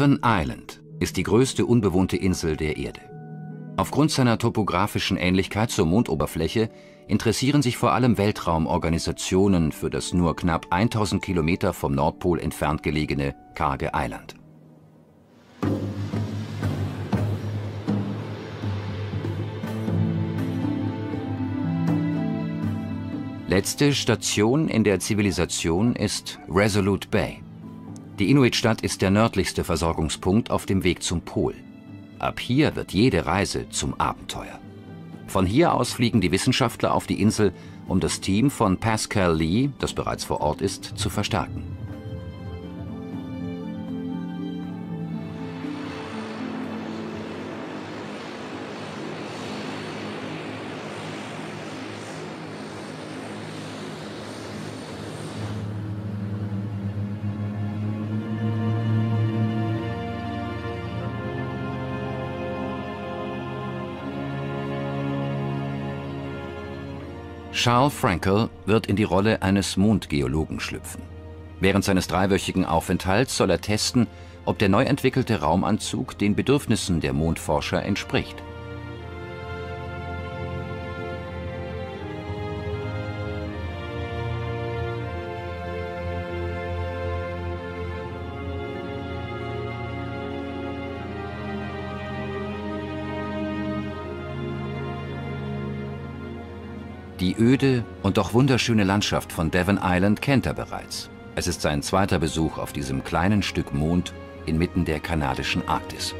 Devon Island ist die größte unbewohnte Insel der Erde. Aufgrund seiner topografischen Ähnlichkeit zur Mondoberfläche interessieren sich vor allem Weltraumorganisationen für das nur knapp 1000 Kilometer vom Nordpol entfernt gelegene karge Eiland. Letzte Station in der Zivilisation ist Resolute Bay. Die Inuit-Stadt ist der nördlichste Versorgungspunkt auf dem Weg zum Pol. Ab hier wird jede Reise zum Abenteuer. Von hier aus fliegen die Wissenschaftler auf die Insel, um das Team von Pascal Lee, das bereits vor Ort ist, zu verstärken. Charles Frankel wird in die Rolle eines Mondgeologen schlüpfen. Während seines dreiwöchigen Aufenthalts soll er testen, ob der neu entwickelte Raumanzug den Bedürfnissen der Mondforscher entspricht. Die öde und doch wunderschöne Landschaft von Devon Island kennt er bereits. Es ist sein zweiter Besuch auf diesem kleinen Stück Mond inmitten der kanadischen Arktis.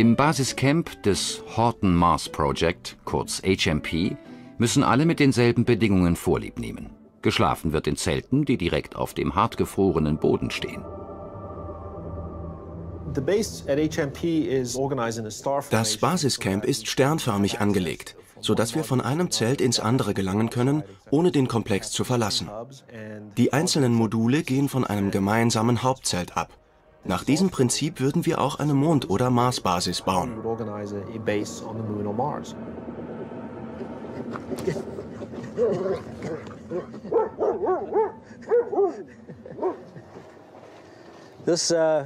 Im Basiscamp des Horton Mars Project, kurz HMP, müssen alle mit denselben Bedingungen Vorlieb nehmen. Geschlafen wird in Zelten, die direkt auf dem hartgefrorenen Boden stehen. Das Basiscamp ist sternförmig angelegt, sodass wir von einem Zelt ins andere gelangen können, ohne den Komplex zu verlassen. Die einzelnen Module gehen von einem gemeinsamen Hauptzelt ab. Nach diesem Prinzip würden wir auch eine Mond- oder Marsbasis bauen.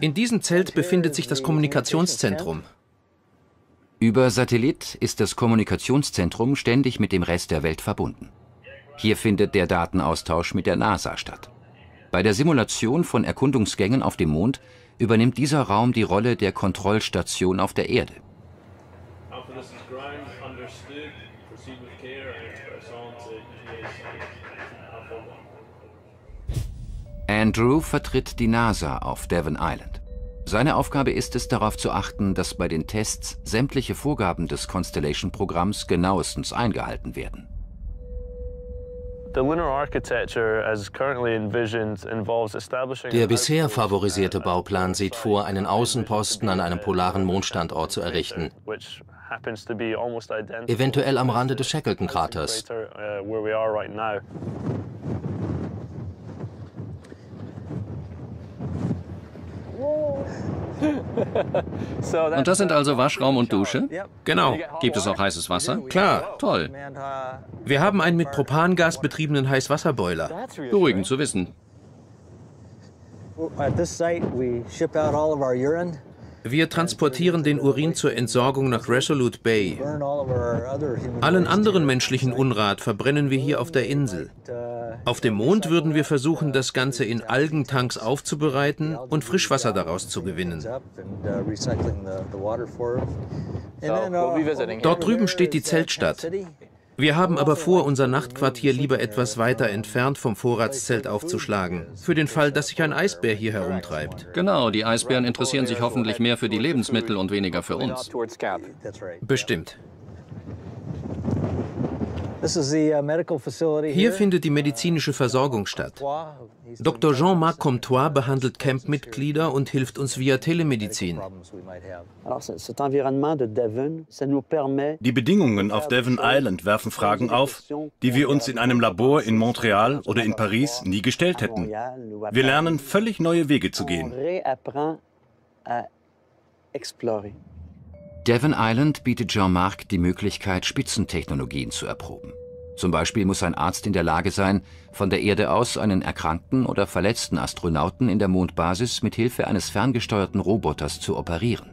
In diesem Zelt befindet sich das Kommunikationszentrum. Über Satellit ist das Kommunikationszentrum ständig mit dem Rest der Welt verbunden. Hier findet der Datenaustausch mit der NASA statt. Bei der Simulation von Erkundungsgängen auf dem Mond übernimmt dieser Raum die Rolle der Kontrollstation auf der Erde. Andrew vertritt die NASA auf Devon Island. Seine Aufgabe ist es, darauf zu achten, dass bei den Tests sämtliche Vorgaben des Constellation-Programms genauestens eingehalten werden. Der bisher favorisierte Bauplan sieht vor, einen Außenposten an einem polaren Mondstandort zu errichten, eventuell am Rande des Shackleton-Kraters. Und das sind also Waschraum und Dusche? Genau. Gibt es auch heißes Wasser? Klar. Toll. Wir haben einen mit Propangas betriebenen Heißwasserboiler. Beruhigend zu wissen. Wir transportieren den Urin zur Entsorgung nach Resolute Bay. Allen anderen menschlichen Unrat verbrennen wir hier auf der Insel. Auf dem Mond würden wir versuchen, das Ganze in Algentanks aufzubereiten und Frischwasser daraus zu gewinnen. Dort drüben steht die Zeltstadt. Wir haben aber vor, unser Nachtquartier lieber etwas weiter entfernt vom Vorratszelt aufzuschlagen. Für den Fall, dass sich ein Eisbär hier herumtreibt. Genau, die Eisbären interessieren sich hoffentlich mehr für die Lebensmittel und weniger für uns. Bestimmt. Uh, Hier findet die medizinische Versorgung statt. Dr. Jean-Marc Comtois behandelt Camp-Mitglieder und hilft uns via Telemedizin. Die Bedingungen auf Devon Island werfen Fragen auf, die wir uns in einem Labor in Montreal oder in Paris nie gestellt hätten. Wir lernen völlig neue Wege zu gehen. Devon Island bietet Jean-Marc die Möglichkeit, Spitzentechnologien zu erproben. Zum Beispiel muss ein Arzt in der Lage sein, von der Erde aus einen erkrankten oder verletzten Astronauten in der Mondbasis mit Hilfe eines ferngesteuerten Roboters zu operieren.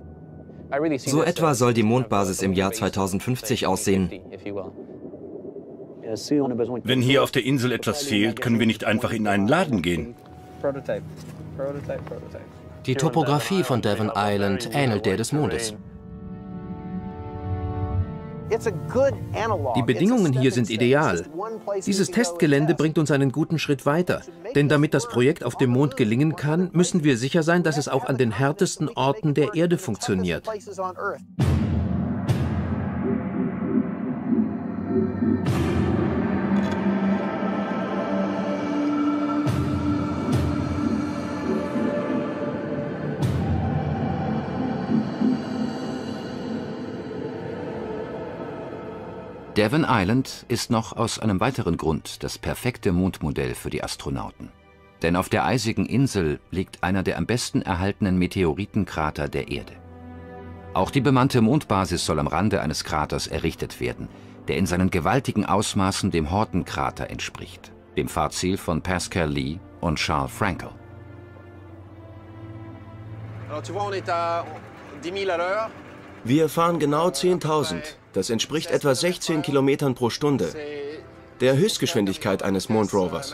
So etwa soll die Mondbasis im Jahr 2050 aussehen. Wenn hier auf der Insel etwas fehlt, können wir nicht einfach in einen Laden gehen. Die Topographie von Devon Island ähnelt der des Mondes. Die Bedingungen hier sind ideal. Dieses Testgelände bringt uns einen guten Schritt weiter. Denn damit das Projekt auf dem Mond gelingen kann, müssen wir sicher sein, dass es auch an den härtesten Orten der Erde funktioniert. Devon Island ist noch aus einem weiteren Grund das perfekte Mondmodell für die Astronauten. Denn auf der eisigen Insel liegt einer der am besten erhaltenen Meteoritenkrater der Erde. Auch die bemannte Mondbasis soll am Rande eines Kraters errichtet werden, der in seinen gewaltigen Ausmaßen dem Horton-Krater entspricht, dem Fahrziel von Pascal Lee und Charles Frankel. Wir fahren genau 10.000. Das entspricht etwa 16 Kilometern pro Stunde, der Höchstgeschwindigkeit eines Mondrovers.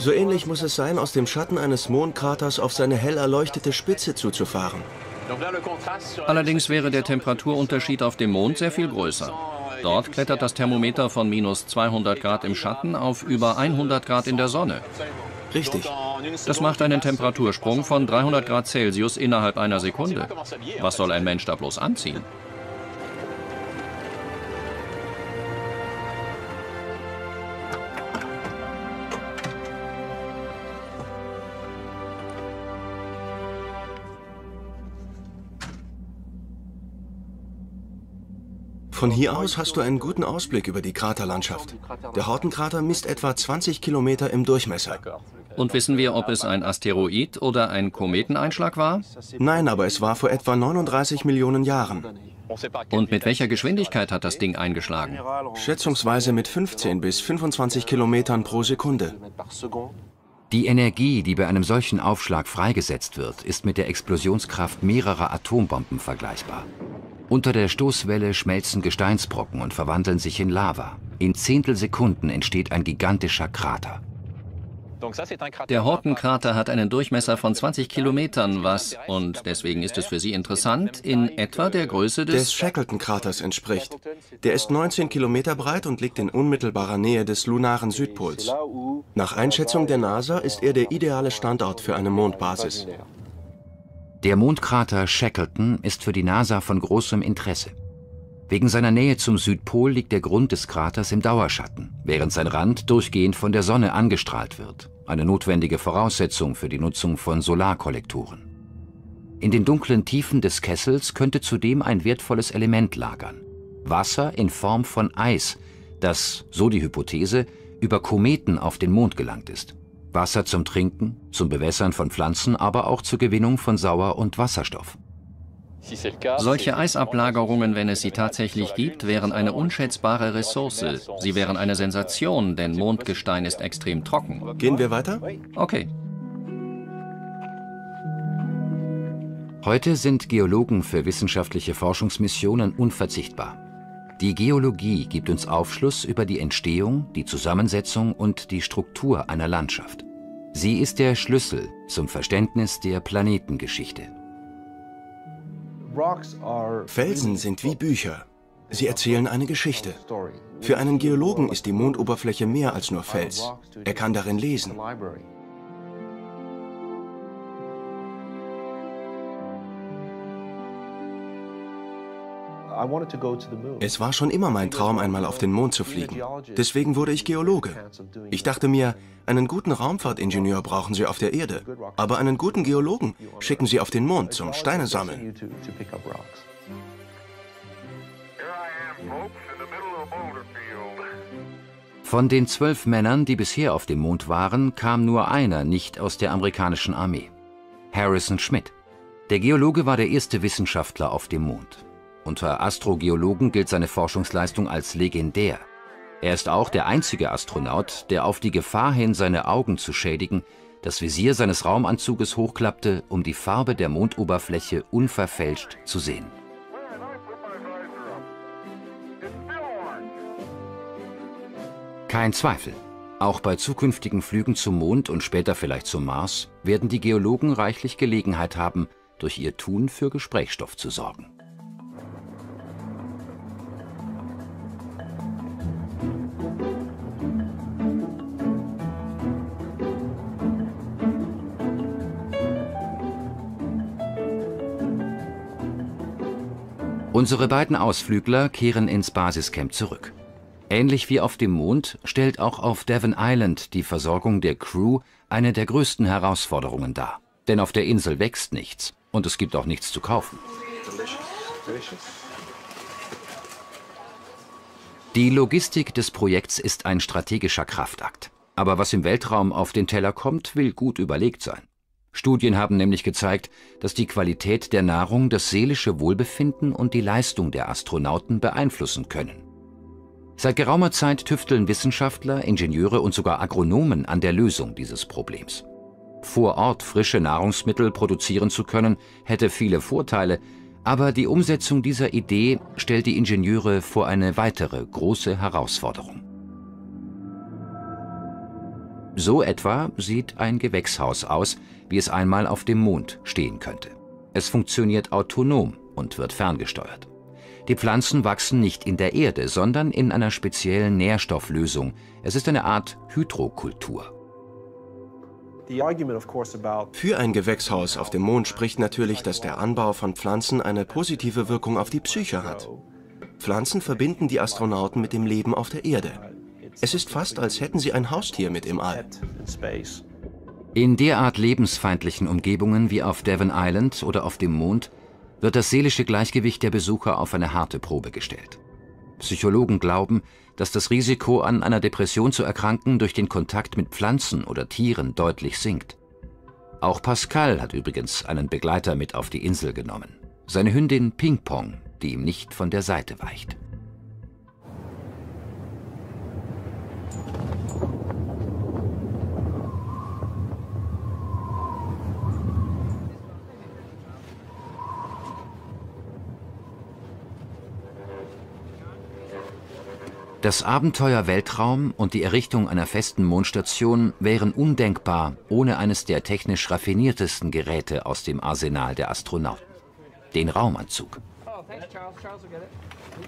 So ähnlich muss es sein, aus dem Schatten eines Mondkraters auf seine hell erleuchtete Spitze zuzufahren. Allerdings wäre der Temperaturunterschied auf dem Mond sehr viel größer. Dort klettert das Thermometer von minus 200 Grad im Schatten auf über 100 Grad in der Sonne. Richtig. Das macht einen Temperatursprung von 300 Grad Celsius innerhalb einer Sekunde. Was soll ein Mensch da bloß anziehen? Von hier aus hast du einen guten Ausblick über die Kraterlandschaft. Der Hortenkrater misst etwa 20 Kilometer im Durchmesser. Und wissen wir, ob es ein Asteroid oder ein Kometeneinschlag war? Nein, aber es war vor etwa 39 Millionen Jahren. Und mit welcher Geschwindigkeit hat das Ding eingeschlagen? Schätzungsweise mit 15 bis 25 Kilometern pro Sekunde. Die Energie, die bei einem solchen Aufschlag freigesetzt wird, ist mit der Explosionskraft mehrerer Atombomben vergleichbar. Unter der Stoßwelle schmelzen Gesteinsbrocken und verwandeln sich in Lava. In Zehntelsekunden entsteht ein gigantischer Krater. Der Hortenkrater hat einen Durchmesser von 20 Kilometern, was, und deswegen ist es für Sie interessant, in etwa der Größe des, des Shackleton-Kraters entspricht. Der ist 19 Kilometer breit und liegt in unmittelbarer Nähe des lunaren Südpols. Nach Einschätzung der NASA ist er der ideale Standort für eine Mondbasis. Der Mondkrater Shackleton ist für die NASA von großem Interesse. Wegen seiner Nähe zum Südpol liegt der Grund des Kraters im Dauerschatten, während sein Rand durchgehend von der Sonne angestrahlt wird, eine notwendige Voraussetzung für die Nutzung von Solarkollektoren. In den dunklen Tiefen des Kessels könnte zudem ein wertvolles Element lagern. Wasser in Form von Eis, das, so die Hypothese, über Kometen auf den Mond gelangt ist. Wasser zum Trinken, zum Bewässern von Pflanzen, aber auch zur Gewinnung von Sauer- und Wasserstoff. Solche Eisablagerungen, wenn es sie tatsächlich gibt, wären eine unschätzbare Ressource. Sie wären eine Sensation, denn Mondgestein ist extrem trocken. Gehen wir weiter? Okay. Heute sind Geologen für wissenschaftliche Forschungsmissionen unverzichtbar. Die Geologie gibt uns Aufschluss über die Entstehung, die Zusammensetzung und die Struktur einer Landschaft. Sie ist der Schlüssel zum Verständnis der Planetengeschichte. Felsen sind wie Bücher. Sie erzählen eine Geschichte. Für einen Geologen ist die Mondoberfläche mehr als nur Fels. Er kann darin lesen. Es war schon immer mein Traum, einmal auf den Mond zu fliegen. Deswegen wurde ich Geologe. Ich dachte mir, einen guten Raumfahrtingenieur brauchen Sie auf der Erde, aber einen guten Geologen schicken Sie auf den Mond zum Steine sammeln. Von den zwölf Männern, die bisher auf dem Mond waren, kam nur einer nicht aus der amerikanischen Armee. Harrison Schmidt. Der Geologe war der erste Wissenschaftler auf dem Mond. Unter Astrogeologen gilt seine Forschungsleistung als legendär. Er ist auch der einzige Astronaut, der auf die Gefahr hin, seine Augen zu schädigen, das Visier seines Raumanzuges hochklappte, um die Farbe der Mondoberfläche unverfälscht zu sehen. Kein Zweifel. Auch bei zukünftigen Flügen zum Mond und später vielleicht zum Mars werden die Geologen reichlich Gelegenheit haben, durch ihr Tun für Gesprächsstoff zu sorgen. Unsere beiden Ausflügler kehren ins Basiscamp zurück. Ähnlich wie auf dem Mond stellt auch auf Devon Island die Versorgung der Crew eine der größten Herausforderungen dar. Denn auf der Insel wächst nichts und es gibt auch nichts zu kaufen. Die Logistik des Projekts ist ein strategischer Kraftakt. Aber was im Weltraum auf den Teller kommt, will gut überlegt sein. Studien haben nämlich gezeigt, dass die Qualität der Nahrung das seelische Wohlbefinden und die Leistung der Astronauten beeinflussen können. Seit geraumer Zeit tüfteln Wissenschaftler, Ingenieure und sogar Agronomen an der Lösung dieses Problems. Vor Ort frische Nahrungsmittel produzieren zu können, hätte viele Vorteile, aber die Umsetzung dieser Idee stellt die Ingenieure vor eine weitere große Herausforderung. So etwa sieht ein Gewächshaus aus, wie es einmal auf dem Mond stehen könnte. Es funktioniert autonom und wird ferngesteuert. Die Pflanzen wachsen nicht in der Erde, sondern in einer speziellen Nährstofflösung. Es ist eine Art Hydrokultur. Für ein Gewächshaus auf dem Mond spricht natürlich, dass der Anbau von Pflanzen eine positive Wirkung auf die Psyche hat. Pflanzen verbinden die Astronauten mit dem Leben auf der Erde. Es ist fast, als hätten sie ein Haustier mit im All. In derart lebensfeindlichen Umgebungen wie auf Devon Island oder auf dem Mond wird das seelische Gleichgewicht der Besucher auf eine harte Probe gestellt. Psychologen glauben, dass das Risiko, an einer Depression zu erkranken, durch den Kontakt mit Pflanzen oder Tieren deutlich sinkt. Auch Pascal hat übrigens einen Begleiter mit auf die Insel genommen. Seine Hündin Ping Pong, die ihm nicht von der Seite weicht. Das Abenteuer Weltraum und die Errichtung einer festen Mondstation wären undenkbar ohne eines der technisch raffiniertesten Geräte aus dem Arsenal der Astronauten, den Raumanzug.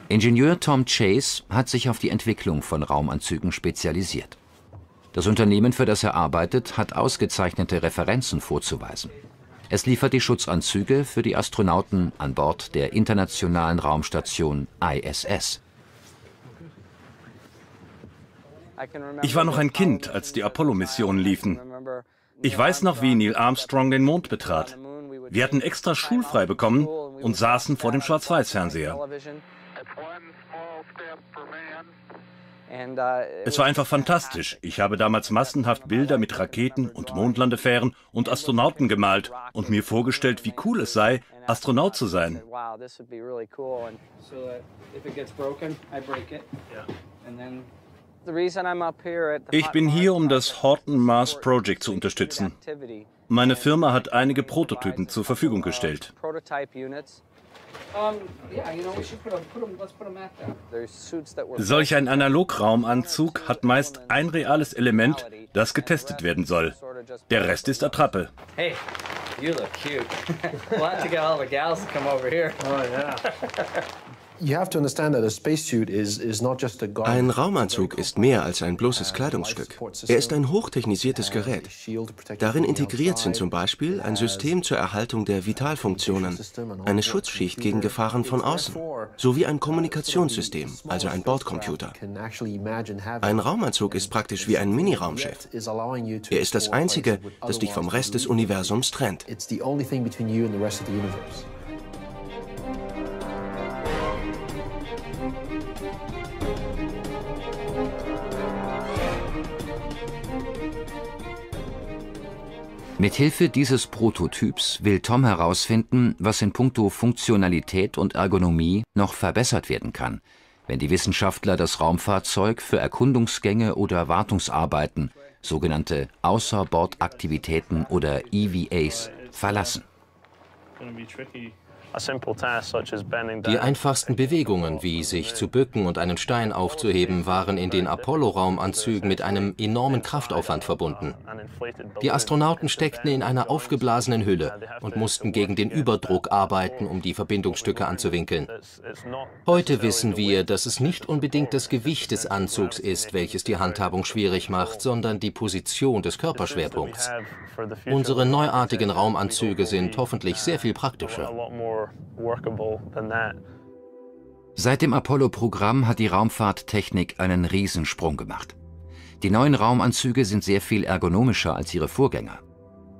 Ingenieur Tom Chase hat sich auf die Entwicklung von Raumanzügen spezialisiert. Das Unternehmen, für das er arbeitet, hat ausgezeichnete Referenzen vorzuweisen. Es liefert die Schutzanzüge für die Astronauten an Bord der internationalen Raumstation ISS. Ich war noch ein Kind, als die Apollo-Missionen liefen. Ich weiß noch, wie Neil Armstrong den Mond betrat. Wir hatten extra schulfrei bekommen und saßen vor dem Schwarz-Weiß-Fernseher. Es war einfach fantastisch. Ich habe damals massenhaft Bilder mit Raketen und Mondlandefähren und Astronauten gemalt und mir vorgestellt, wie cool es sei, Astronaut zu sein. Ich bin hier, um das Horton Mars Project zu unterstützen. Meine Firma hat einige Prototypen zur Verfügung gestellt. Solch ein Analograumanzug hat meist ein reales Element, das getestet werden soll. Der Rest ist Attrappe. Hey, you look cute. we'll have to get all the gals to come over here. Oh yeah. Ein Raumanzug ist mehr als ein bloßes Kleidungsstück. Er ist ein hochtechnisiertes Gerät. Darin integriert sind zum Beispiel ein System zur Erhaltung der Vitalfunktionen, eine Schutzschicht gegen Gefahren von außen, sowie ein Kommunikationssystem, also ein Bordcomputer. Ein Raumanzug ist praktisch wie ein Mini-Raumschiff. Er ist das einzige, das dich vom Rest des Universums trennt. Mithilfe dieses Prototyps will Tom herausfinden, was in puncto Funktionalität und Ergonomie noch verbessert werden kann, wenn die Wissenschaftler das Raumfahrzeug für Erkundungsgänge oder Wartungsarbeiten, sogenannte Außerbordaktivitäten oder EVAs, verlassen. Die einfachsten Bewegungen, wie sich zu bücken und einen Stein aufzuheben, waren in den Apollo-Raumanzügen mit einem enormen Kraftaufwand verbunden. Die Astronauten steckten in einer aufgeblasenen Hülle und mussten gegen den Überdruck arbeiten, um die Verbindungsstücke anzuwinkeln. Heute wissen wir, dass es nicht unbedingt das Gewicht des Anzugs ist, welches die Handhabung schwierig macht, sondern die Position des Körperschwerpunkts. Unsere neuartigen Raumanzüge sind hoffentlich sehr viel praktischer. Seit dem Apollo-Programm hat die Raumfahrttechnik einen Riesensprung gemacht. Die neuen Raumanzüge sind sehr viel ergonomischer als ihre Vorgänger.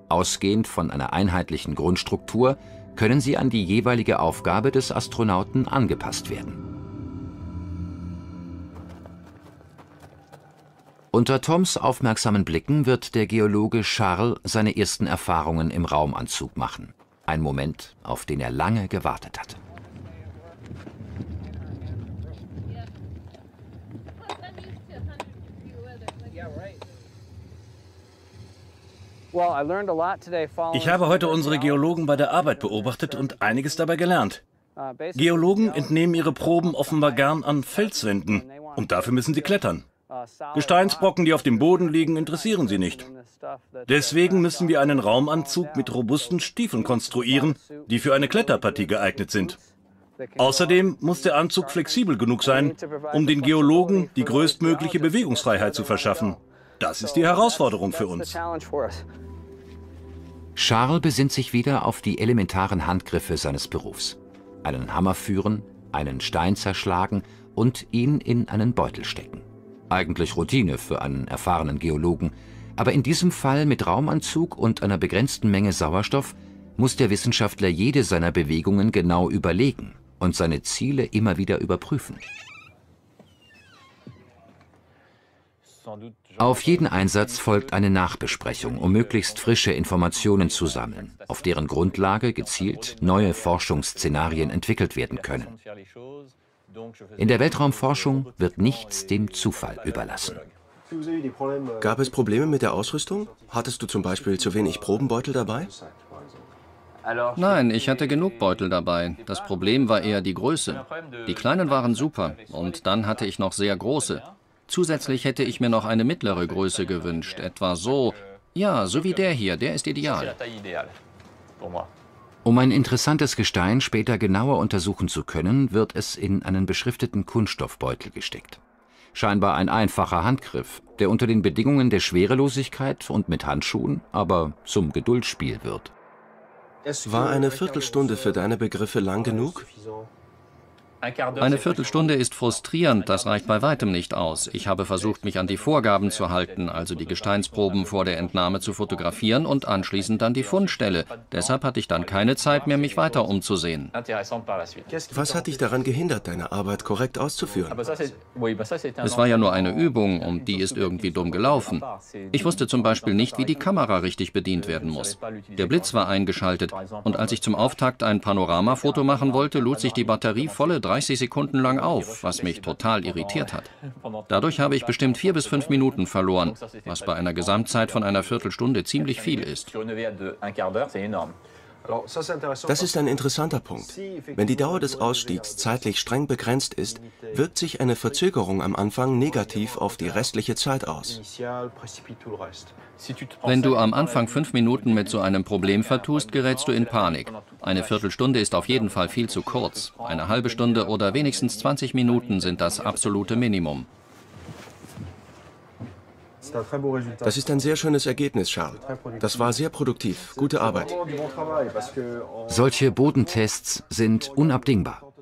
Ausgehend von einer einheitlichen Grundstruktur können sie an die jeweilige Aufgabe des Astronauten angepasst werden. Unter Toms aufmerksamen Blicken wird der Geologe Charles seine ersten Erfahrungen im Raumanzug machen. Ein Moment, auf den er lange gewartet hat. Ich habe heute unsere Geologen bei der Arbeit beobachtet und einiges dabei gelernt. Geologen entnehmen ihre Proben offenbar gern an Felswänden und dafür müssen sie klettern. Gesteinsbrocken, die auf dem Boden liegen, interessieren sie nicht. Deswegen müssen wir einen Raumanzug mit robusten Stiefeln konstruieren, die für eine Kletterpartie geeignet sind. Außerdem muss der Anzug flexibel genug sein, um den Geologen die größtmögliche Bewegungsfreiheit zu verschaffen. Das ist die Herausforderung für uns. Charles besinnt sich wieder auf die elementaren Handgriffe seines Berufs. Einen Hammer führen, einen Stein zerschlagen und ihn in einen Beutel stecken. Eigentlich Routine für einen erfahrenen Geologen, aber in diesem Fall mit Raumanzug und einer begrenzten Menge Sauerstoff muss der Wissenschaftler jede seiner Bewegungen genau überlegen und seine Ziele immer wieder überprüfen. Auf jeden Einsatz folgt eine Nachbesprechung, um möglichst frische Informationen zu sammeln, auf deren Grundlage gezielt neue Forschungsszenarien entwickelt werden können. In der Weltraumforschung wird nichts dem Zufall überlassen. Gab es Probleme mit der Ausrüstung? Hattest du zum Beispiel zu wenig Probenbeutel dabei? Nein, ich hatte genug Beutel dabei. Das Problem war eher die Größe. Die kleinen waren super und dann hatte ich noch sehr große. Zusätzlich hätte ich mir noch eine mittlere Größe gewünscht, etwa so, ja, so wie der hier, der ist ideal. Um ein interessantes Gestein später genauer untersuchen zu können, wird es in einen beschrifteten Kunststoffbeutel gesteckt. Scheinbar ein einfacher Handgriff, der unter den Bedingungen der Schwerelosigkeit und mit Handschuhen aber zum Geduldsspiel wird. War eine Viertelstunde für deine Begriffe lang genug? Eine Viertelstunde ist frustrierend, das reicht bei weitem nicht aus. Ich habe versucht, mich an die Vorgaben zu halten, also die Gesteinsproben vor der Entnahme zu fotografieren und anschließend dann die Fundstelle. Deshalb hatte ich dann keine Zeit mehr, mich weiter umzusehen. Was hat dich daran gehindert, deine Arbeit korrekt auszuführen? Es war ja nur eine Übung und die ist irgendwie dumm gelaufen. Ich wusste zum Beispiel nicht, wie die Kamera richtig bedient werden muss. Der Blitz war eingeschaltet und als ich zum Auftakt ein Panoramafoto machen wollte, lud sich die Batterie volle 30 Sekunden lang auf, was mich total irritiert hat. Dadurch habe ich bestimmt vier bis fünf Minuten verloren, was bei einer Gesamtzeit von einer Viertelstunde ziemlich viel ist. Das ist ein interessanter Punkt. Wenn die Dauer des Ausstiegs zeitlich streng begrenzt ist, wirkt sich eine Verzögerung am Anfang negativ auf die restliche Zeit aus. Wenn du am Anfang fünf Minuten mit so einem Problem vertust, gerätst du in Panik. Eine Viertelstunde ist auf jeden Fall viel zu kurz. Eine halbe Stunde oder wenigstens 20 Minuten sind das absolute Minimum. Das ist ein sehr schönes Ergebnis, Charles. Das war sehr produktiv. Gute Arbeit. Solche Bodentests sind unabdingbar.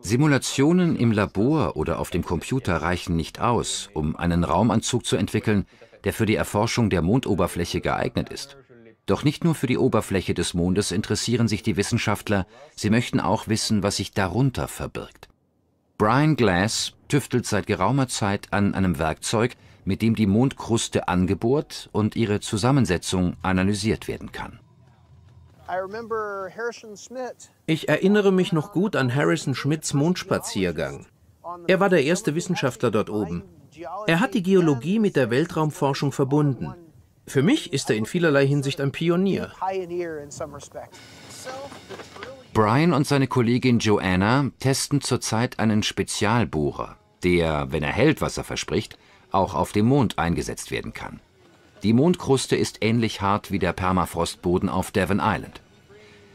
Simulationen im Labor oder auf dem Computer reichen nicht aus, um einen Raumanzug zu entwickeln, der für die Erforschung der Mondoberfläche geeignet ist. Doch nicht nur für die Oberfläche des Mondes interessieren sich die Wissenschaftler, sie möchten auch wissen, was sich darunter verbirgt. Brian Glass tüftelt seit geraumer Zeit an einem Werkzeug, mit dem die Mondkruste angebohrt und ihre Zusammensetzung analysiert werden kann. Ich erinnere mich noch gut an Harrison Schmidts Mondspaziergang. Er war der erste Wissenschaftler dort oben. Er hat die Geologie mit der Weltraumforschung verbunden. Für mich ist er in vielerlei Hinsicht ein Pionier. Brian und seine Kollegin Joanna testen zurzeit einen Spezialbohrer, der, wenn er hält, was er verspricht, auch auf dem Mond eingesetzt werden kann. Die Mondkruste ist ähnlich hart wie der Permafrostboden auf Devon Island.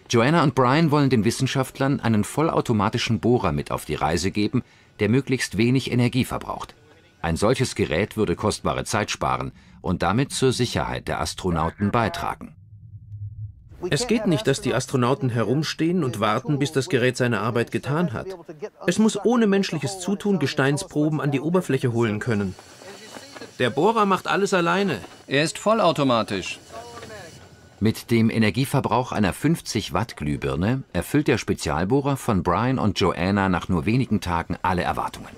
Joanna und Brian wollen den Wissenschaftlern einen vollautomatischen Bohrer mit auf die Reise geben, der möglichst wenig Energie verbraucht. Ein solches Gerät würde kostbare Zeit sparen und damit zur Sicherheit der Astronauten beitragen. Es geht nicht, dass die Astronauten herumstehen und warten, bis das Gerät seine Arbeit getan hat. Es muss ohne menschliches Zutun Gesteinsproben an die Oberfläche holen können. Der Bohrer macht alles alleine. Er ist vollautomatisch. Mit dem Energieverbrauch einer 50 Watt Glühbirne erfüllt der Spezialbohrer von Brian und Joanna nach nur wenigen Tagen alle Erwartungen.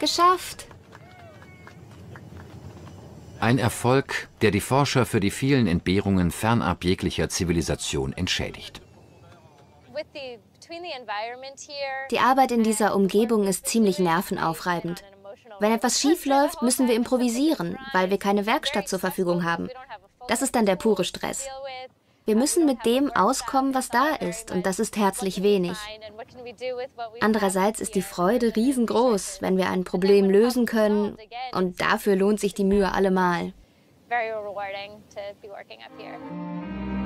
Geschafft! Ein Erfolg, der die Forscher für die vielen Entbehrungen fernab jeglicher Zivilisation entschädigt. Die Arbeit in dieser Umgebung ist ziemlich nervenaufreibend. Wenn etwas schief läuft, müssen wir improvisieren, weil wir keine Werkstatt zur Verfügung haben. Das ist dann der pure Stress. Wir müssen mit dem auskommen, was da ist, und das ist herzlich wenig. Andererseits ist die Freude riesengroß, wenn wir ein Problem lösen können, und dafür lohnt sich die Mühe allemal. Very rewarding to be working up here.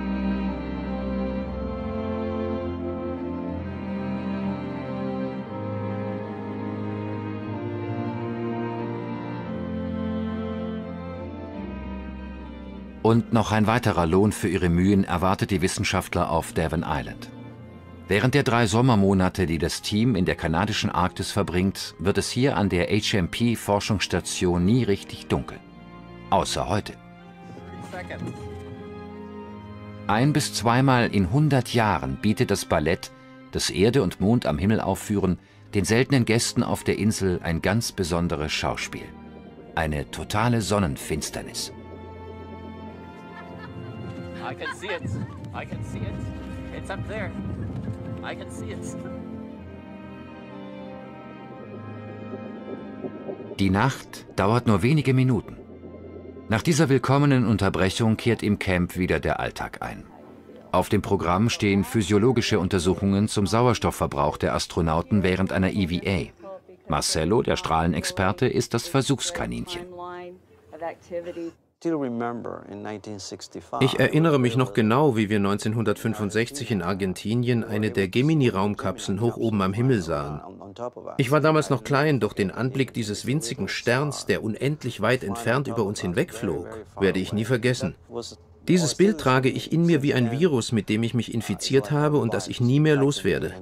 Und noch ein weiterer Lohn für ihre Mühen erwartet die Wissenschaftler auf Devon Island. Während der drei Sommermonate, die das Team in der kanadischen Arktis verbringt, wird es hier an der HMP-Forschungsstation nie richtig dunkel. Außer heute. Ein bis zweimal in 100 Jahren bietet das Ballett, das Erde und Mond am Himmel aufführen, den seltenen Gästen auf der Insel ein ganz besonderes Schauspiel. Eine totale Sonnenfinsternis. I can see it. I can see it. It's up there. I can see it. Die Nacht dauert nur wenige Minuten. Nach dieser willkommenen Unterbrechung kehrt im Camp wieder der Alltag ein. Auf dem Programm stehen physiologische Untersuchungen zum Sauerstoffverbrauch der Astronauten während einer EVA. Marcello, der Strahlenexperte, ist das Versuchskaninchen. Ich erinnere mich noch genau, wie wir 1965 in Argentinien eine der Gemini-Raumkapseln hoch oben am Himmel sahen. Ich war damals noch klein, doch den Anblick dieses winzigen Sterns, der unendlich weit entfernt über uns hinwegflog, werde ich nie vergessen. Dieses Bild trage ich in mir wie ein Virus, mit dem ich mich infiziert habe und das ich nie mehr loswerde.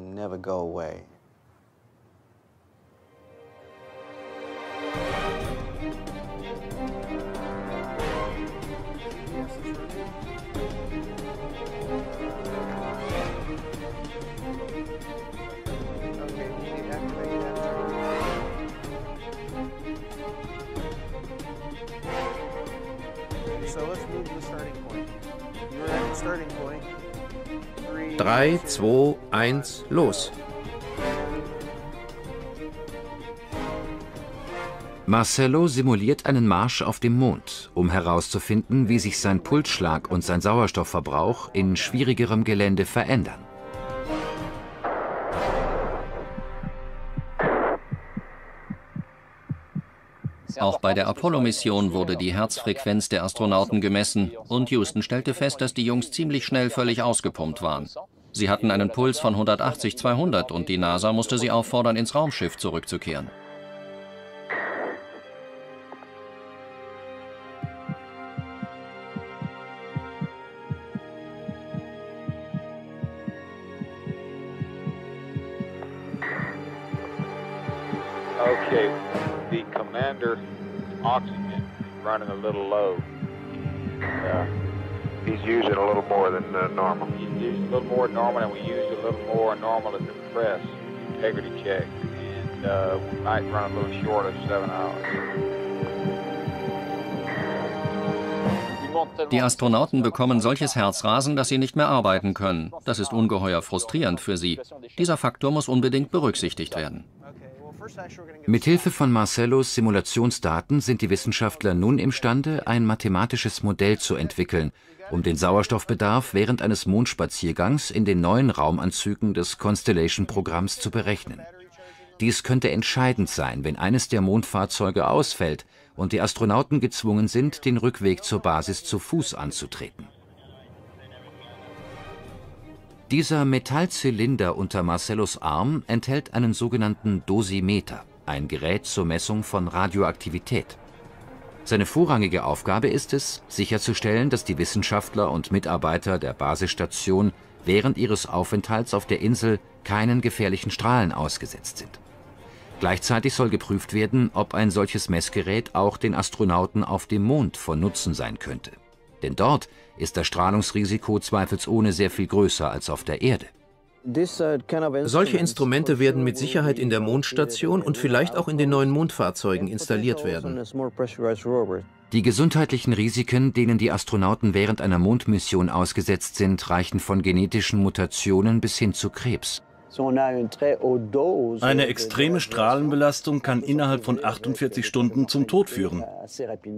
3, 2, 1, los. Marcello simuliert einen Marsch auf dem Mond, um herauszufinden, wie sich sein Pulsschlag und sein Sauerstoffverbrauch in schwierigerem Gelände verändern. Auch bei der Apollo-Mission wurde die Herzfrequenz der Astronauten gemessen und Houston stellte fest, dass die Jungs ziemlich schnell völlig ausgepumpt waren. Sie hatten einen Puls von 180-200 und die NASA musste sie auffordern, ins Raumschiff zurückzukehren. Running a little low. Uh, he's using a little more than uh, normal. He's using a little more normal, and we used a little more normal at the press integrity check, and uh, we might run a little short of seven hours. Die Astronauten bekommen solches Herzrasen, dass sie nicht mehr arbeiten können. Das ist ungeheuer frustrierend für sie. Dieser Faktor muss unbedingt berücksichtigt werden. Mithilfe von Marcellos Simulationsdaten sind die Wissenschaftler nun imstande, ein mathematisches Modell zu entwickeln, um den Sauerstoffbedarf während eines Mondspaziergangs in den neuen Raumanzügen des Constellation-Programms zu berechnen. Dies könnte entscheidend sein, wenn eines der Mondfahrzeuge ausfällt und die Astronauten gezwungen sind, den Rückweg zur Basis zu Fuß anzutreten. Dieser Metallzylinder unter Marcellos Arm enthält einen sogenannten Dosimeter, ein Gerät zur Messung von Radioaktivität. Seine vorrangige Aufgabe ist es, sicherzustellen, dass die Wissenschaftler und Mitarbeiter der Basisstation während ihres Aufenthalts auf der Insel keinen gefährlichen Strahlen ausgesetzt sind. Gleichzeitig soll geprüft werden, ob ein solches Messgerät auch den Astronauten auf dem Mond von Nutzen sein könnte. Denn dort ist das Strahlungsrisiko zweifelsohne sehr viel größer als auf der Erde. Solche Instrumente werden mit Sicherheit in der Mondstation und vielleicht auch in den neuen Mondfahrzeugen installiert werden. Die gesundheitlichen Risiken, denen die Astronauten während einer Mondmission ausgesetzt sind, reichen von genetischen Mutationen bis hin zu Krebs. Eine extreme Strahlenbelastung kann innerhalb von 48 Stunden zum Tod führen.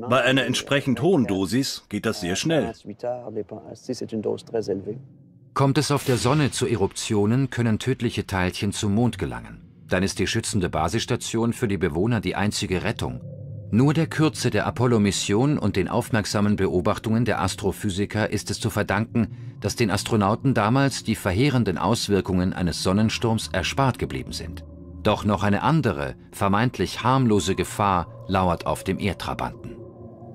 Bei einer entsprechend hohen Dosis geht das sehr schnell. Kommt es auf der Sonne zu Eruptionen, können tödliche Teilchen zum Mond gelangen. Dann ist die schützende Basisstation für die Bewohner die einzige Rettung. Nur der Kürze der Apollo-Mission und den aufmerksamen Beobachtungen der Astrophysiker ist es zu verdanken, dass den Astronauten damals die verheerenden Auswirkungen eines Sonnensturms erspart geblieben sind. Doch noch eine andere, vermeintlich harmlose Gefahr lauert auf dem Erdtrabanten.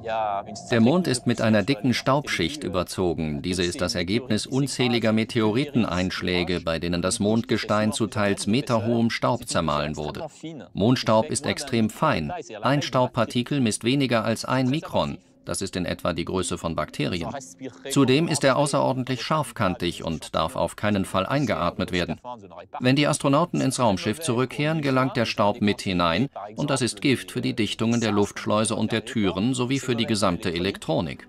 Der Mond ist mit einer dicken Staubschicht überzogen. Diese ist das Ergebnis unzähliger Meteoriteneinschläge, bei denen das Mondgestein zu teils meterhohem Staub zermahlen wurde. Mondstaub ist extrem fein. Ein Staubpartikel misst weniger als ein Mikron. Das ist in etwa die Größe von Bakterien. Zudem ist er außerordentlich scharfkantig und darf auf keinen Fall eingeatmet werden. Wenn die Astronauten ins Raumschiff zurückkehren, gelangt der Staub mit hinein und das ist Gift für die Dichtungen der Luftschleuse und der Türen sowie für die gesamte Elektronik.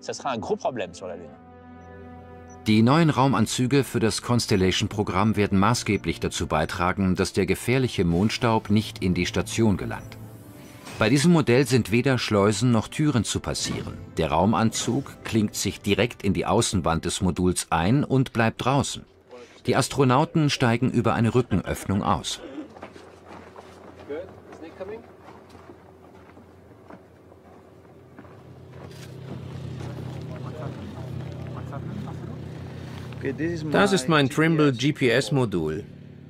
Die neuen Raumanzüge für das Constellation-Programm werden maßgeblich dazu beitragen, dass der gefährliche Mondstaub nicht in die Station gelangt. Bei diesem Modell sind weder Schleusen noch Türen zu passieren. Der Raumanzug klingt sich direkt in die Außenwand des Moduls ein und bleibt draußen. Die Astronauten steigen über eine Rückenöffnung aus. Das ist mein Trimble GPS-Modul.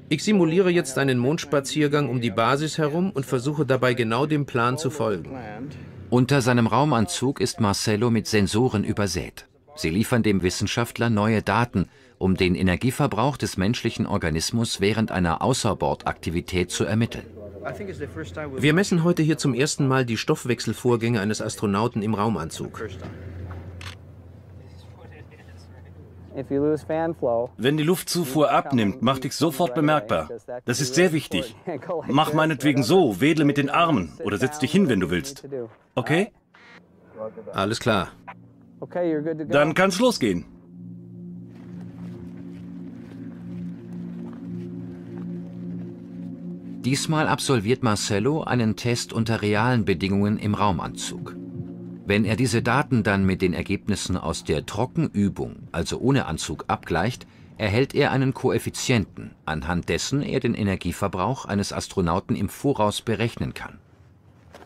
Ich simuliere jetzt einen Mondspaziergang um die Basis herum und versuche dabei genau dem Plan zu folgen. Unter seinem Raumanzug ist Marcello mit Sensoren übersät. Sie liefern dem Wissenschaftler neue Daten, um den Energieverbrauch des menschlichen Organismus während einer Außerbordaktivität zu ermitteln. Wir messen heute hier zum ersten Mal die Stoffwechselvorgänge eines Astronauten im Raumanzug. Wenn die Luftzufuhr abnimmt, mach dich sofort bemerkbar. Das ist sehr wichtig. Mach meinetwegen so, wedle mit den Armen oder setz dich hin, wenn du willst. Okay? Alles klar. Dann kann's losgehen. Diesmal absolviert Marcello einen Test unter realen Bedingungen im Raumanzug. Wenn er diese Daten dann mit den Ergebnissen aus der Trockenübung, also ohne Anzug, abgleicht, erhält er einen Koeffizienten, anhand dessen er den Energieverbrauch eines Astronauten im Voraus berechnen kann.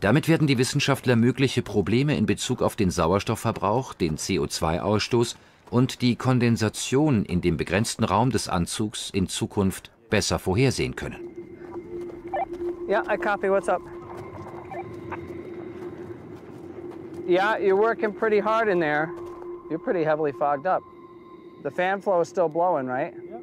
Damit werden die Wissenschaftler mögliche Probleme in Bezug auf den Sauerstoffverbrauch, den CO2-Ausstoß und die Kondensation in dem begrenzten Raum des Anzugs in Zukunft besser vorhersehen können. Yeah, I copy. What's up? Yeah, you're working pretty hard in there. You're pretty heavily fogged up. The fan flow is still blowing, right? Yep.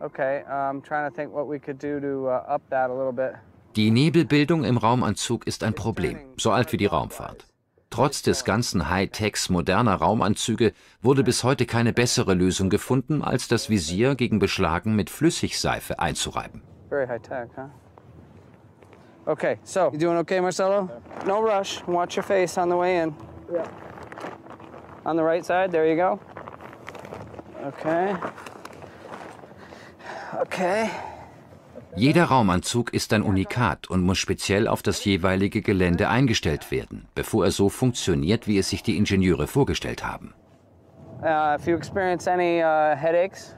Okay, I'm um, trying to think what we could do to uh, up that a little bit. Die Nebelbildung im Raumanzug ist ein Problem, so alt wie die Raumfahrt. Trotz des ganzen Hightechs moderner Raumanzüge wurde bis heute keine bessere Lösung gefunden, als das Visier gegen Beschlagen mit Flüssigseife einzureiben. Very high tech, huh? Okay, so you doing okay, Marcelo? No rush. Watch your face on the way in. Yeah. On the right side, there you go. Okay. Okay. Jeder Raumanzug ist ein Unikat und muss speziell auf das jeweilige Gelände eingestellt werden, bevor er so funktioniert, wie es sich die Ingenieure vorgestellt haben. Uh, if you experience any uh, headaches,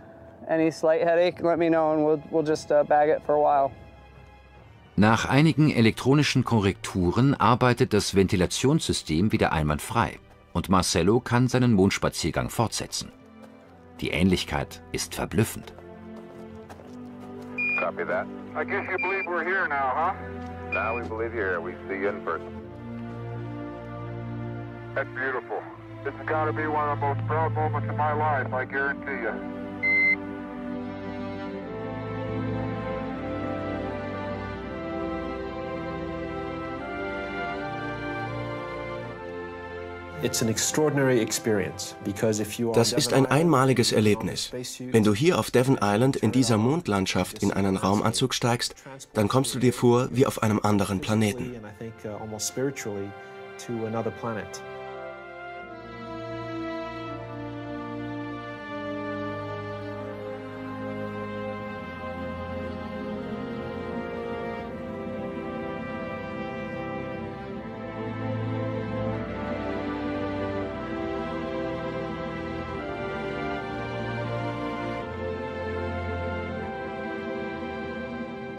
any slight headache, let me know and we'll, we'll just uh, bag it for a while. Nach einigen elektronischen Korrekturen arbeitet das Ventilationssystem wieder einwandfrei und Marcello kann seinen Mondspaziergang fortsetzen. Die Ähnlichkeit ist verblüffend. Copy that. I guess you believe we're here now, huh? Now we believe here. We see you in person. That's beautiful. This has got to be one of the most proud moments of my life, I guarantee you. Das ist ein einmaliges Erlebnis. Wenn du hier auf Devon Island in dieser Mondlandschaft in einen Raumanzug steigst, dann kommst du dir vor wie auf einem anderen Planeten.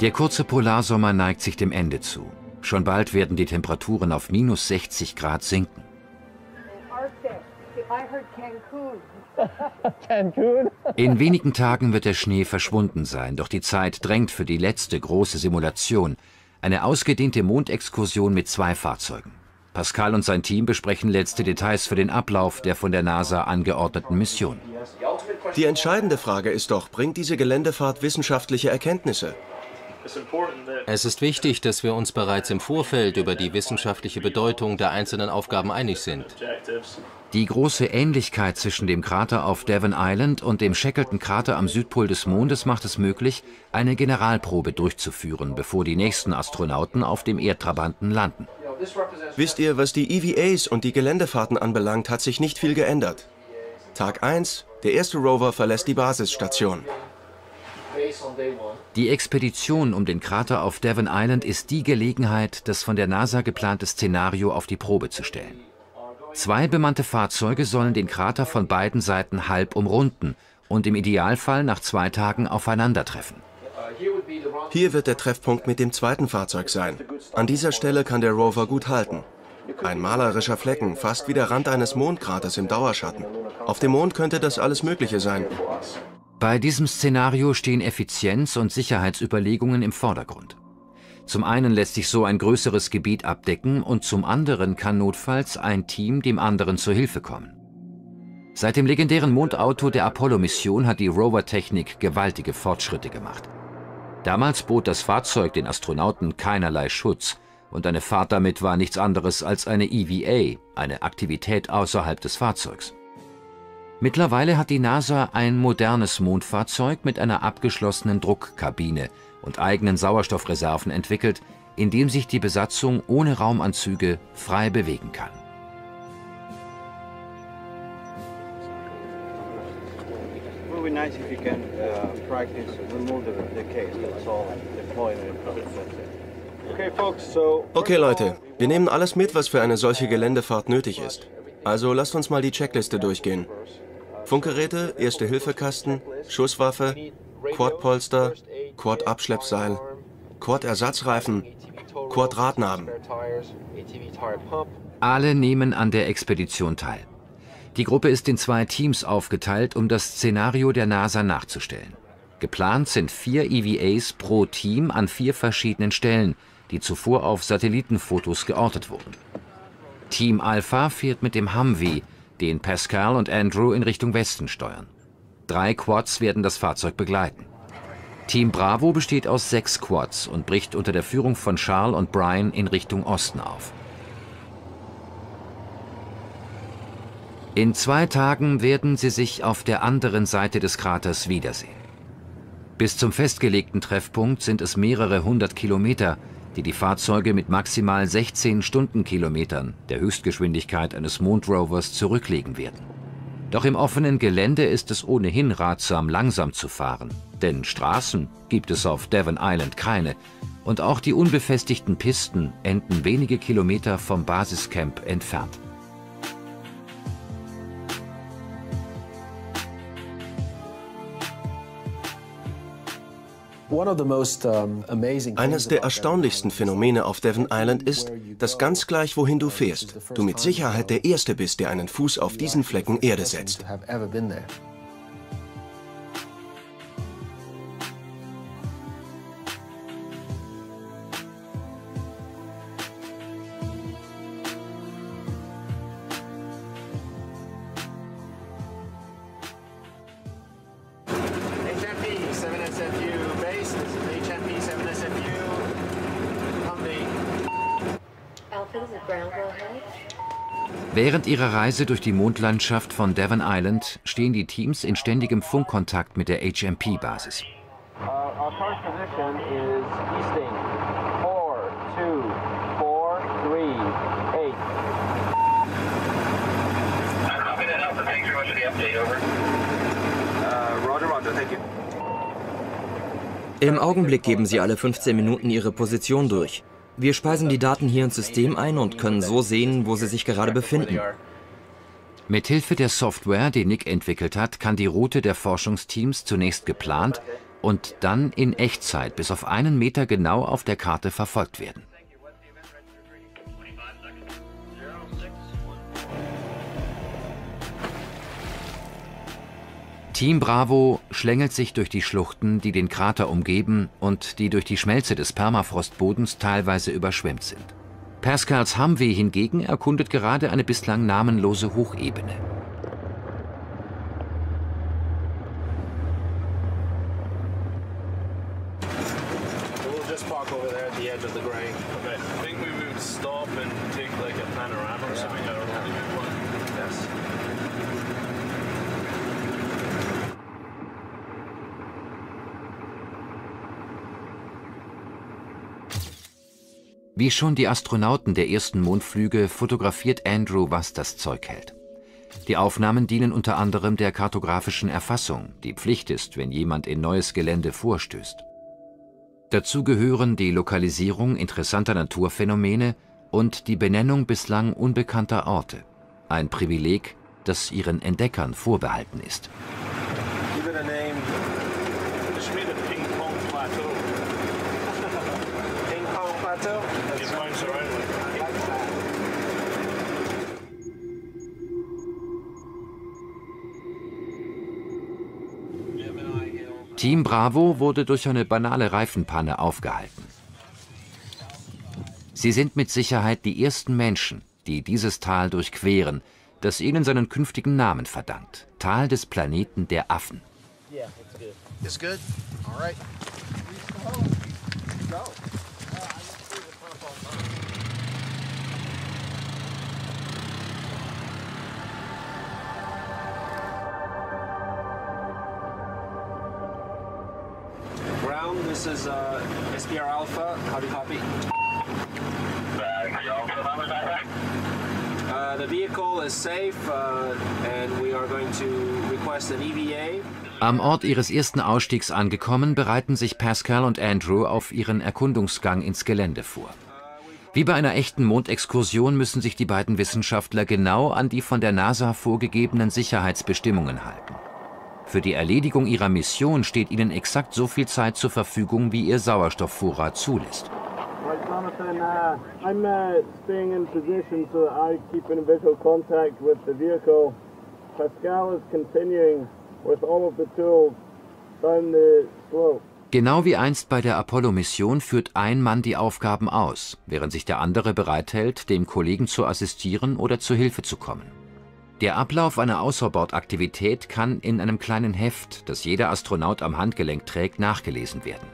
Der kurze Polarsommer neigt sich dem Ende zu. Schon bald werden die Temperaturen auf minus 60 Grad sinken. In wenigen Tagen wird der Schnee verschwunden sein, doch die Zeit drängt für die letzte große Simulation, eine ausgedehnte Mondexkursion mit zwei Fahrzeugen. Pascal und sein Team besprechen letzte Details für den Ablauf der von der NASA angeordneten Mission. Die entscheidende Frage ist doch, bringt diese Geländefahrt wissenschaftliche Erkenntnisse? Es ist wichtig, dass wir uns bereits im Vorfeld über die wissenschaftliche Bedeutung der einzelnen Aufgaben einig sind. Die große Ähnlichkeit zwischen dem Krater auf Devon Island und dem Shackleton-Krater am Südpol des Mondes macht es möglich, eine Generalprobe durchzuführen, bevor die nächsten Astronauten auf dem Erdtrabanten landen. Wisst ihr, was die EVAs und die Geländefahrten anbelangt, hat sich nicht viel geändert. Tag 1, der erste Rover verlässt die Basisstation. Die Expedition um den Krater auf Devon Island ist die Gelegenheit, das von der NASA geplante Szenario auf die Probe zu stellen. Zwei bemannte Fahrzeuge sollen den Krater von beiden Seiten halb umrunden und im Idealfall nach zwei Tagen aufeinandertreffen. Hier wird der Treffpunkt mit dem zweiten Fahrzeug sein. An dieser Stelle kann der Rover gut halten. Ein malerischer Flecken, fast wie der Rand eines Mondkraters im Dauerschatten. Auf dem Mond könnte das alles Mögliche sein. Bei diesem Szenario stehen Effizienz- und Sicherheitsüberlegungen im Vordergrund. Zum einen lässt sich so ein größeres Gebiet abdecken und zum anderen kann notfalls ein Team dem anderen zur Hilfe kommen. Seit dem legendären Mondauto der Apollo-Mission hat die Rover-Technik gewaltige Fortschritte gemacht. Damals bot das Fahrzeug den Astronauten keinerlei Schutz und eine Fahrt damit war nichts anderes als eine EVA, eine Aktivität außerhalb des Fahrzeugs. Mittlerweile hat die NASA ein modernes Mondfahrzeug mit einer abgeschlossenen Druckkabine und eigenen Sauerstoffreserven entwickelt, in dem sich die Besatzung ohne Raumanzüge frei bewegen kann. uh, okay, Leute, wir nehmen alles mit, was für eine solche Geländefahrt nötig ist. Also lasst uns mal die Checkliste durchgehen. Funkgeräte, Erste-Hilfe-Kasten, Schusswaffe, Quadpolster, Quad-Abschleppseil, Quad-Ersatzreifen, Quad-Radnaben. Alle nehmen an der Expedition teil. Die Gruppe ist in zwei Teams aufgeteilt, um das Szenario der NASA nachzustellen. Geplant sind vier EVAs pro Team an vier verschiedenen Stellen, die zuvor auf Satellitenfotos geortet wurden. Team Alpha fährt mit dem Humvee, den Pascal und Andrew in Richtung Westen steuern. Drei Quads werden das Fahrzeug begleiten. Team Bravo besteht aus sechs Quads und bricht unter der Führung von Charles und Brian in Richtung Osten auf. In zwei Tagen werden sie sich auf der anderen Seite des Kraters wiedersehen. Bis zum festgelegten Treffpunkt sind es mehrere hundert Kilometer, die die Fahrzeuge mit maximal 16 Stundenkilometern, der Höchstgeschwindigkeit eines Mondrovers, zurücklegen werden. Doch im offenen Gelände ist es ohnehin ratsam, langsam zu fahren, denn Straßen gibt es auf Devon Island keine und auch die unbefestigten Pisten enden wenige Kilometer vom Basiscamp entfernt. Eines der erstaunlichsten Phänomene auf Devon Island ist, dass ganz gleich wohin du fährst, du mit Sicherheit der Erste bist, der einen Fuß auf diesen Flecken Erde setzt. Während ihrer Reise durch die Mondlandschaft von Devon Island stehen die Teams in ständigem Funkkontakt mit der HMP-Basis. Im Augenblick geben sie alle 15 Minuten ihre Position durch. Wir speisen die Daten hier ins System ein und können so sehen, wo sie sich gerade befinden. Mithilfe der Software, die Nick entwickelt hat, kann die Route der Forschungsteams zunächst geplant und dann in Echtzeit bis auf einen Meter genau auf der Karte verfolgt werden. Team Bravo schlängelt sich durch die Schluchten, die den Krater umgeben und die durch die Schmelze des Permafrostbodens teilweise überschwemmt sind. Pascals Humvee hingegen erkundet gerade eine bislang namenlose Hochebene. Wie schon die Astronauten der ersten Mondflüge fotografiert Andrew, was das Zeug hält. Die Aufnahmen dienen unter anderem der kartografischen Erfassung, die Pflicht ist, wenn jemand in neues Gelände vorstößt. Dazu gehören die Lokalisierung interessanter Naturphänomene und die Benennung bislang unbekannter Orte. Ein Privileg, das ihren Entdeckern vorbehalten ist. Team Bravo wurde durch eine banale Reifenpanne aufgehalten. Sie sind mit Sicherheit die ersten Menschen, die dieses Tal durchqueren, das ihnen seinen künftigen Namen verdankt. Tal des Planeten der Affen. Yeah, it's good. It's good? This is uh, SPR Alpha. How do you copy? Uh, the vehicle is safe uh, and we are going to request an EVA. Am Ort ihres ersten Ausstiegs angekommen, bereiten sich Pascal und Andrew auf ihren Erkundungsgang ins Gelände vor. Wie bei einer echten Mondexkursion müssen sich die beiden Wissenschaftler genau an die von der NASA vorgegebenen Sicherheitsbestimmungen halten. Für die Erledigung ihrer Mission steht ihnen exakt so viel Zeit zur Verfügung, wie ihr Sauerstoffvorrat zulässt. Uh. Genau wie einst bei der Apollo-Mission führt ein Mann die Aufgaben aus, während sich der andere bereithält, dem Kollegen zu assistieren oder zu Hilfe zu kommen. Der Ablauf einer Außerbordaktivität kann in einem kleinen Heft, das jeder Astronaut am Handgelenk trägt, nachgelesen werden.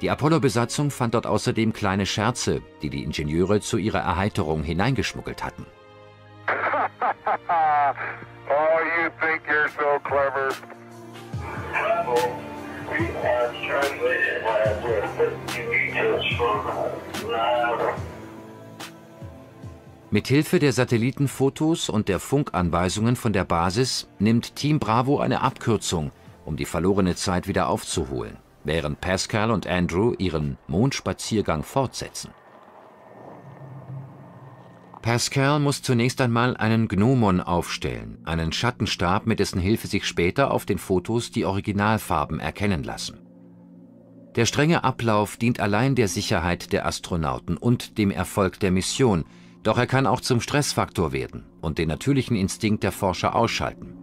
Die Apollo-Besatzung fand dort außerdem kleine Scherze, die die Ingenieure zu ihrer Erheiterung hineingeschmuggelt hatten. oh, you think you're so clever. Mithilfe der Satellitenfotos und der Funkanweisungen von der Basis nimmt Team Bravo eine Abkürzung, um die verlorene Zeit wieder aufzuholen, während Pascal und Andrew ihren Mondspaziergang fortsetzen. Pascal muss zunächst einmal einen Gnomon aufstellen, einen Schattenstab, mit dessen Hilfe sich später auf den Fotos die Originalfarben erkennen lassen. Der strenge Ablauf dient allein der Sicherheit der Astronauten und dem Erfolg der Mission, doch er kann auch zum Stressfaktor werden und den natürlichen Instinkt der Forscher ausschalten.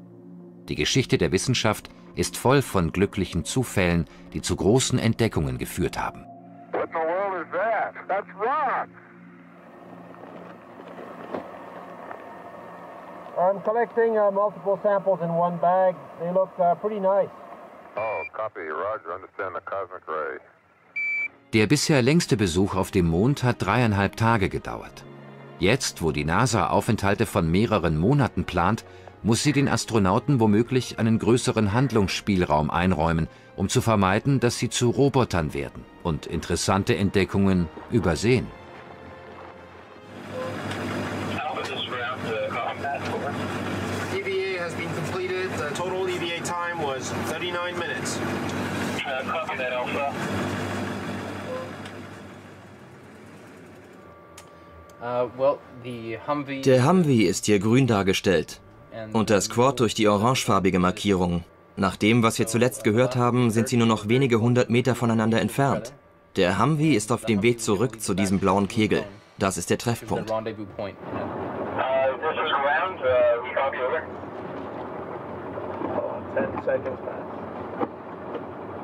Die Geschichte der Wissenschaft ist voll von glücklichen Zufällen, die zu großen Entdeckungen geführt haben. What in the world is that? That's rock. I'm collecting uh, multiple samples in one bag. They look uh, pretty nice. Oh, copy. Roger. Understand the cosmic ray. Der bisher längste Besuch auf dem Mond hat dreieinhalb Tage gedauert. Jetzt, wo die NASA Aufenthalte von mehreren Monaten plant, muss sie den Astronauten womöglich einen größeren Handlungsspielraum einräumen, um zu vermeiden, dass sie zu Robotern werden und interessante Entdeckungen übersehen. Der Humvee ist hier grün dargestellt und das Quad durch die orangefarbige Markierung. Nach dem, was wir zuletzt gehört haben, sind sie nur noch wenige hundert Meter voneinander entfernt. Der Humvee ist auf dem Weg zurück zu diesem blauen Kegel. Das ist der Treffpunkt.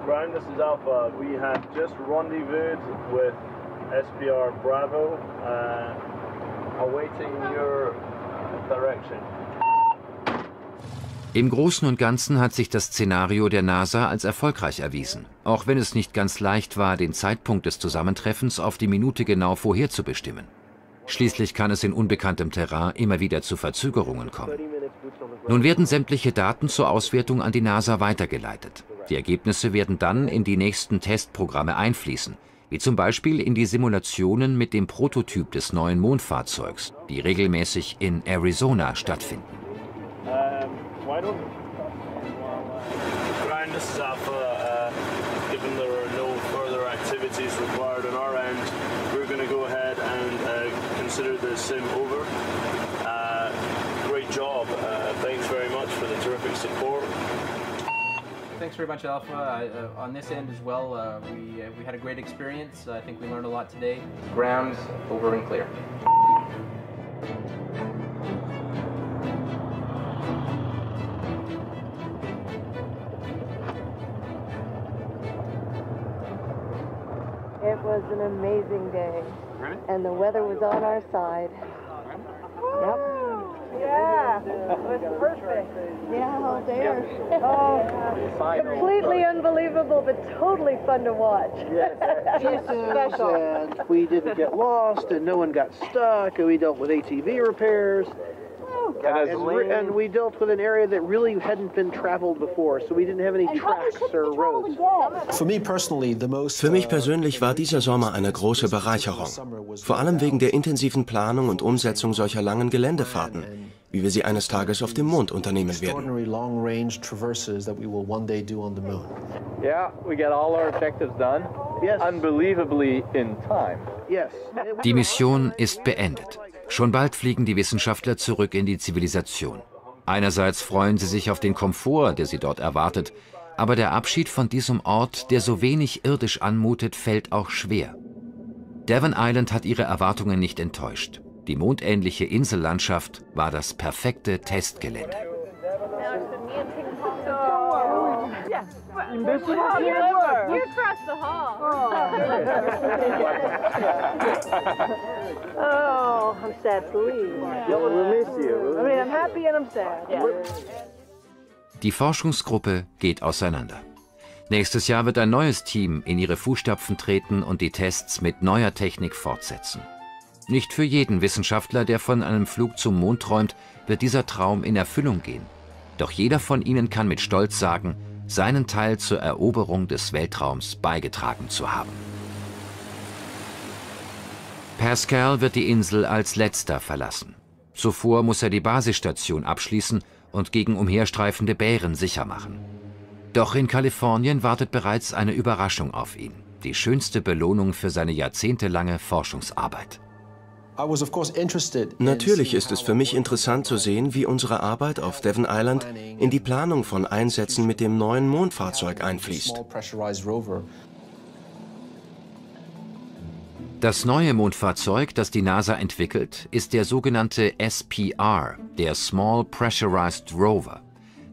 Brian, this is Alpha. We have just rendezvoused with SPR Bravo, uh. Im Großen und Ganzen hat sich das Szenario der NASA als erfolgreich erwiesen, auch wenn es nicht ganz leicht war, den Zeitpunkt des Zusammentreffens auf die Minute genau vorherzubestimmen. Schließlich kann es in unbekanntem Terrain immer wieder zu Verzögerungen kommen. Nun werden sämtliche Daten zur Auswertung an die NASA weitergeleitet. Die Ergebnisse werden dann in die nächsten Testprogramme einfließen, wie zum Beispiel in die Simulationen mit dem Prototyp des neuen Mondfahrzeugs, die regelmäßig in Arizona stattfinden. consider the sim over. Uh, great job. Uh, thanks very much for the terrific support. Thanks very much, Alpha. Uh, on this end as well, uh, we, uh, we had a great experience. I think we learned a lot today. Grounds over and clear. It was an amazing day. Really? And the weather was on our side. Yep. Yeah, it was perfect. Yeah, all there. oh, completely unbelievable, but totally fun to watch. Yes, special. And we didn't get lost, and no one got stuck, and we dealt with ATV repairs. And, and, we dealt with an area that really hadn't been traveled before, so we didn't have any tracks or roads. Für mich persönlich war dieser Sommer eine große Bereicherung. Vor allem wegen der intensiven Planung und Umsetzung solcher langen Geländefahrten. wie wir sie eines Tages auf dem Mond unternehmen werden. Die Mission ist beendet. Schon bald fliegen die Wissenschaftler zurück in die Zivilisation. Einerseits freuen sie sich auf den Komfort, der sie dort erwartet, aber der Abschied von diesem Ort, der so wenig irdisch anmutet, fällt auch schwer. Devon Island hat ihre Erwartungen nicht enttäuscht. Die mondähnliche Insellandschaft war das perfekte Testgelände. Oh, I'm sad to leave. We'll miss you. I mean, I'm happy and I'm sad. Die Forschungsgruppe geht auseinander. Nächstes Jahr wird ein neues Team in ihre Fußstapfen treten und die Tests mit neuer Technik fortsetzen. Nicht für jeden Wissenschaftler, der von einem Flug zum Mond träumt, wird dieser Traum in Erfüllung gehen. Doch jeder von ihnen kann mit Stolz sagen, seinen Teil zur Eroberung des Weltraums beigetragen zu haben. Pascal wird die Insel als letzter verlassen. Zuvor muss er die Basisstation abschließen und gegen umherstreifende Bären sicher machen. Doch in Kalifornien wartet bereits eine Überraschung auf ihn. Die schönste Belohnung für seine jahrzehntelange Forschungsarbeit. Natürlich ist es für mich interessant zu sehen, wie unsere Arbeit auf Devon Island in die Planung von Einsätzen mit dem neuen Mondfahrzeug einfließt. Das neue Mondfahrzeug, das die NASA entwickelt, ist der sogenannte SPR, der Small Pressurized Rover,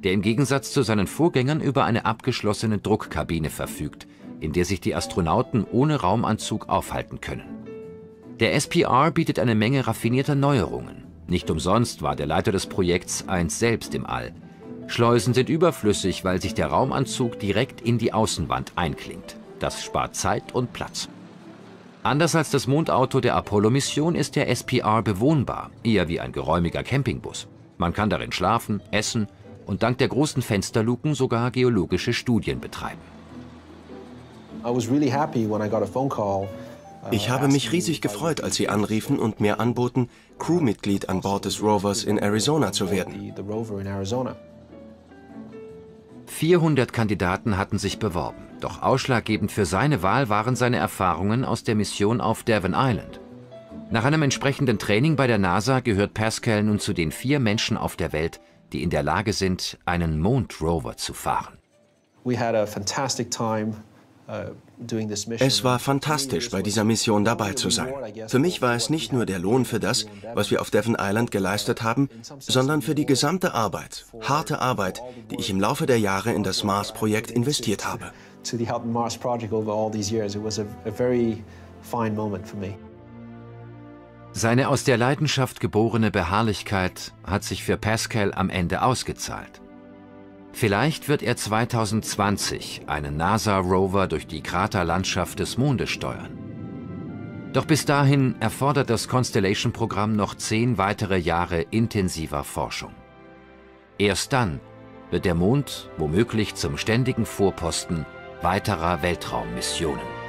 der im Gegensatz zu seinen Vorgängern über eine abgeschlossene Druckkabine verfügt, in der sich die Astronauten ohne Raumanzug aufhalten können. Der SPR bietet eine Menge raffinierter Neuerungen. Nicht umsonst war der Leiter des Projekts einst selbst im All. Schleusen sind überflüssig, weil sich der Raumanzug direkt in die Außenwand einklingt. Das spart Zeit und Platz. Anders als das Mondauto der Apollo-Mission ist der SPR bewohnbar, eher wie ein geräumiger Campingbus. Man kann darin schlafen, essen und dank der großen Fensterluken sogar geologische Studien betreiben. Ich habe mich riesig gefreut, als sie anriefen und mir anboten, Crewmitglied an Bord des Rovers in Arizona zu werden. 400 Kandidaten hatten sich beworben. Doch ausschlaggebend für seine Wahl waren seine Erfahrungen aus der Mission auf Devon Island. Nach einem entsprechenden Training bei der NASA gehört Pascal nun zu den vier Menschen auf der Welt, die in der Lage sind, einen Mondrover zu fahren. Uh, es war fantastisch, bei dieser Mission dabei zu sein. Für mich war es nicht nur der Lohn für das, was wir auf Devon Island geleistet haben, sondern für die gesamte Arbeit, harte Arbeit, die ich im Laufe der Jahre in das Mars-Projekt investiert habe to the Help Mars project over all these years. It was a, a very fine moment for me. Seine aus der Leidenschaft geborene Beharrlichkeit hat sich für Pascal am Ende ausgezahlt. Vielleicht wird er 2020 einen NASA-Rover durch die Kraterlandschaft des Mondes steuern. Doch bis dahin erfordert das Constellation-Programm noch zehn weitere Jahre intensiver Forschung. Erst dann wird der Mond womöglich zum ständigen Vorposten weiterer Weltraummissionen.